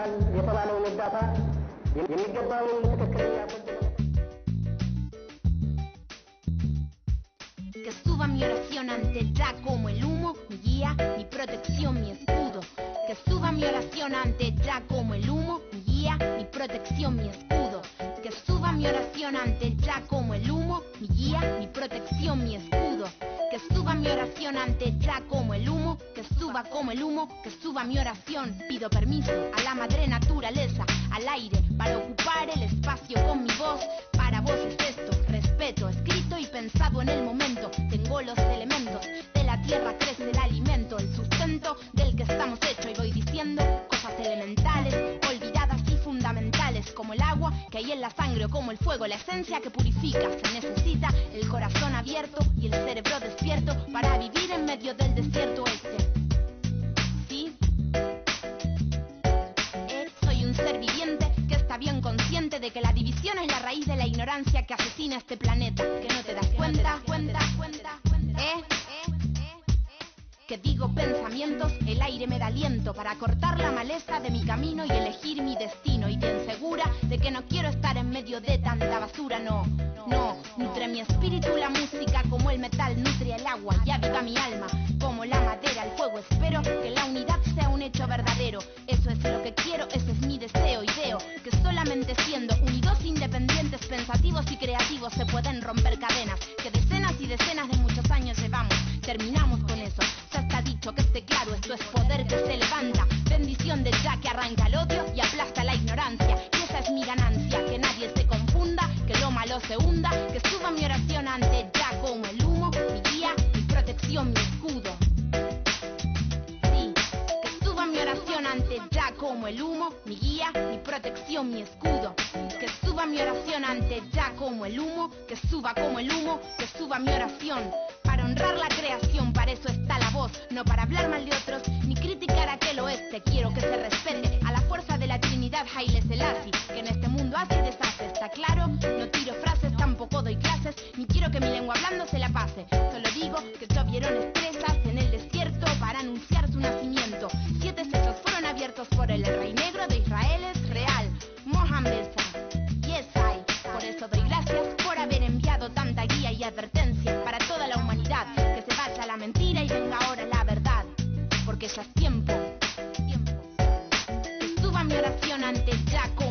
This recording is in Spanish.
ይደርሳል የተባለውን እርዳታ የሚገባውን ትክክለኛ Que suba mi oración ante ya como el humo, mi guía, mi protección, mi escudo. Que suba mi oración ante ya como el humo, mi guía, mi protección, mi escudo. Que suba mi oración ante ya como el humo, mi guía, mi protección, mi escudo. Oración ante ya como el humo, que suba como el humo, que suba mi oración. Pido permiso a la madre naturaleza, al aire, para ocupar el espacio con mi voz. Para vos es esto, respeto, escrito y pensado en el momento. Tengo los elementos, de la tierra crece el alimento, el sustento del que estamos hechos. Y voy diciendo cosas elementales, olvidadas y fundamentales, como el agua que hay en la sangre o como el fuego, la esencia que purifica. Se necesita el corazón abierto ignorancia que asesina este planeta. Que no te das cuenta, cuenta, cuenta, ¿eh? Que digo pensamientos, el aire me da aliento para cortar la maleza de mi camino y elegir mi destino. Y bien segura de que no quiero estar en medio de tanta basura, no, no. Nutre mi espíritu la música como el metal nutre el agua y aviva mi alma como la madera el fuego. Espero que la unidad sea un hecho verdadero. Pensativos y creativos se pueden romper cadenas que decenas y decenas de muchos años llevamos. Terminamos con eso. Ya está dicho que esté claro, esto es poder que se levanta. Bendición de ya que arranca el odio y ya como el humo, mi guía, mi protección, mi escudo. Que suba mi oración ante ya como el humo, que suba como el humo, que suba mi oración. Para honrar la creación, para eso está la voz, no para hablar mal de otros, ni criticar a aquel oeste. Quiero que se respete a la fuerza de la Trinidad Haile Selassie, que en este mundo hace y deshace, ¿está claro? No tiro frases, tampoco doy clases, ni quiero que mi lengua hablando se la pase. Por haber enviado tanta guía y advertencia para toda la humanidad. Que se vaya la mentira y venga ahora la verdad. Porque ya es tiempo. tiempo. Suba mi oración ante humo